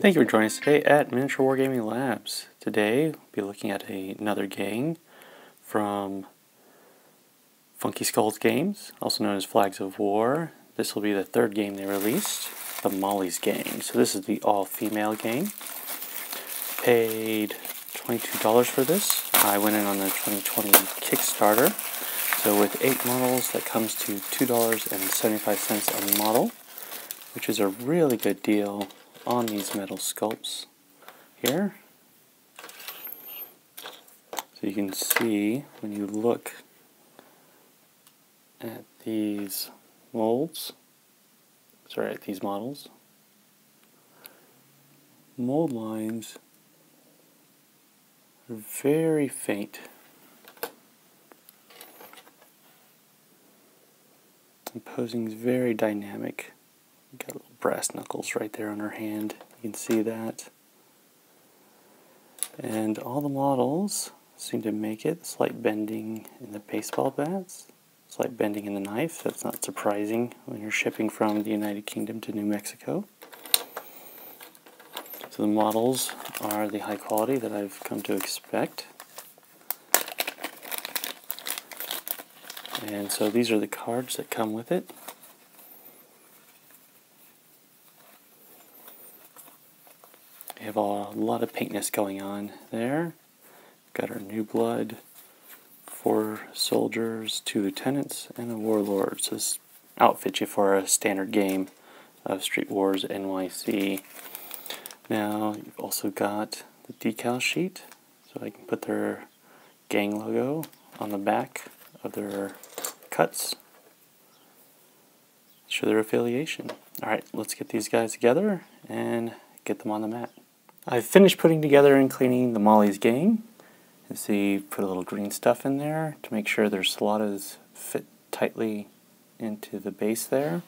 Thank you for joining us today at Miniature Wargaming Labs. Today we'll be looking at a, another gang from Funky Skulls Games, also known as Flags of War. This will be the third game they released, the Molly's Gang. So this is the all-female gang. Paid $22 for this. I went in on the 2020 Kickstarter. So with eight models, that comes to $2.75 a model, which is a really good deal on these metal sculpts here. So you can see when you look at these molds, sorry, at these models, mold lines are very faint. And posing is very dynamic. Got little brass knuckles right there on her hand. You can see that. And all the models seem to make it. Slight bending in the baseball bats. Slight bending in the knife. That's not surprising when you're shipping from the United Kingdom to New Mexico. So the models are the high quality that I've come to expect. And so these are the cards that come with it. Have a lot of pinkness going on there. Got our new blood, four soldiers, two lieutenants, and a warlord. So this outfits you for a standard game of Street Wars NYC. Now you've also got the decal sheet, so I can put their gang logo on the back of their cuts. Show their affiliation. Alright, let's get these guys together and get them on the mat. I've finished putting together and cleaning the Molly's gang. You see, put a little green stuff in there to make sure their slottas fit tightly into the base there.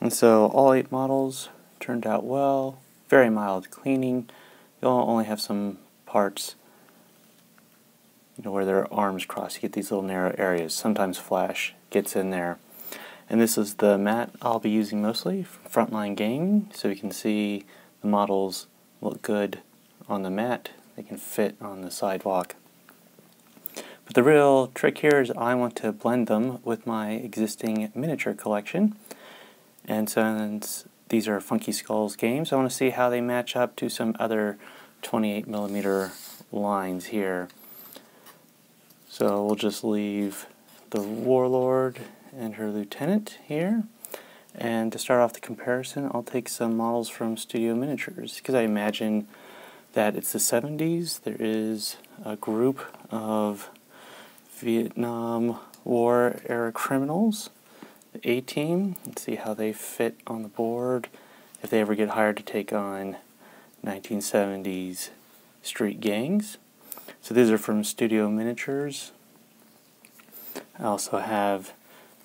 And so all eight models turned out well, very mild cleaning. You'll only have some parts you know, where their arms cross. You get these little narrow areas. Sometimes flash gets in there. And this is the mat I'll be using mostly, Frontline Gaming, so you can see the models look good on the mat. They can fit on the sidewalk. But the real trick here is I want to blend them with my existing miniature collection. And since these are Funky Skulls games, I want to see how they match up to some other 28 millimeter lines here. So we'll just leave the Warlord and her Lieutenant here. And to start off the comparison, I'll take some models from Studio Miniatures because I imagine that it's the 70s. There is a group of Vietnam War era criminals, the A team. Let's see how they fit on the board if they ever get hired to take on 1970s street gangs. So these are from Studio Miniatures. I also have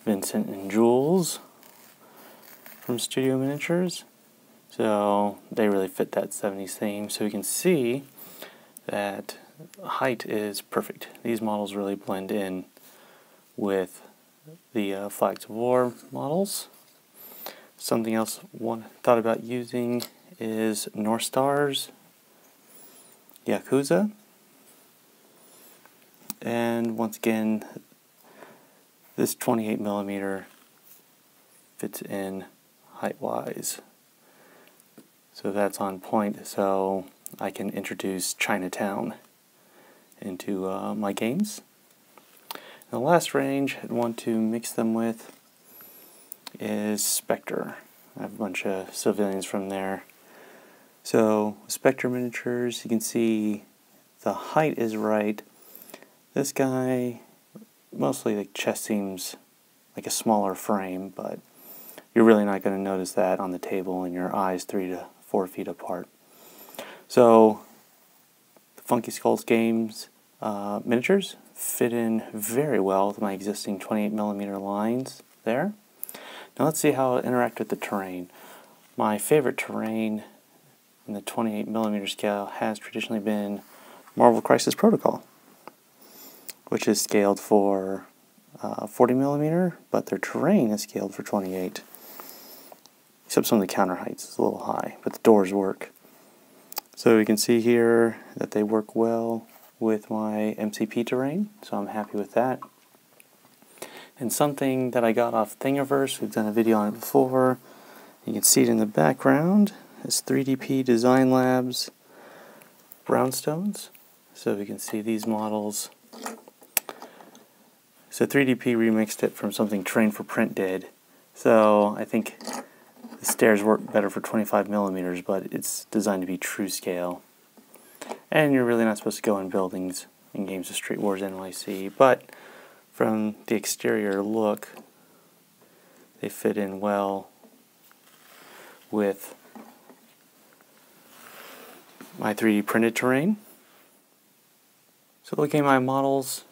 Vincent and Jules from Studio Miniatures. So they really fit that 70s theme. So you can see that height is perfect. These models really blend in with the uh, Flags of War models. Something else one thought about using is North Stars, Yakuza, and once again, this 28 millimeter fits in height wise. So that's on point so I can introduce Chinatown into uh, my games. the last range I'd want to mix them with is Spectre. I have a bunch of civilians from there. So Spectre miniatures, you can see the height is right. This guy, mostly the chest seems like a smaller frame, but you're really not going to notice that on the table and your eyes three to four feet apart. So the Funky Skulls Games uh, miniatures fit in very well with my existing 28 millimeter lines there. Now let's see how it interact with the terrain. My favorite terrain in the 28 millimeter scale has traditionally been Marvel Crisis Protocol, which is scaled for uh, 40 millimeter, but their terrain is scaled for 28 except some of the counter heights is a little high, but the doors work. So we can see here that they work well with my MCP terrain, so I'm happy with that. And something that I got off Thingiverse, we've done a video on it before, you can see it in the background, is 3DP Design Labs brownstones. So we can see these models. So 3DP remixed it from something Terrain4Print did. So I think the stairs work better for 25 millimeters, but it's designed to be true scale. And you're really not supposed to go in buildings in games of Street Wars NYC, but from the exterior look, they fit in well with my 3D printed terrain. So looking at my models,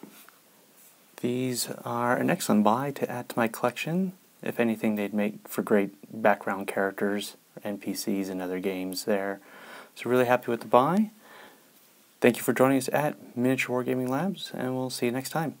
these are an excellent buy to add to my collection. If anything, they'd make for great background characters, NPCs, and other games there. So really happy with the buy. Thank you for joining us at Miniature Wargaming Labs, and we'll see you next time.